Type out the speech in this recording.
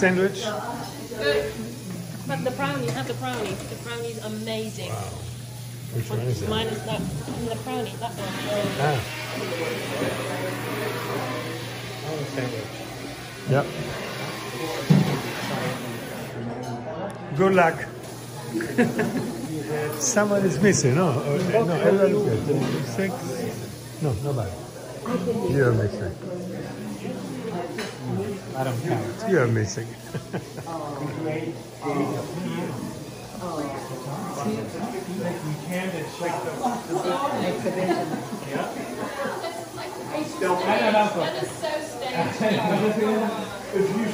Sandwich? Good. But the brownie, have the brownie. The brownie is amazing. Wow. Which one is? Mine is that the brownie, that one. Ah. Oh, sandwich. Yep. Good luck. Someone is missing, no? Or- no, everyone's good. Six? No, nobody. You're missing. I don't count. You're missing. That is so staged. If you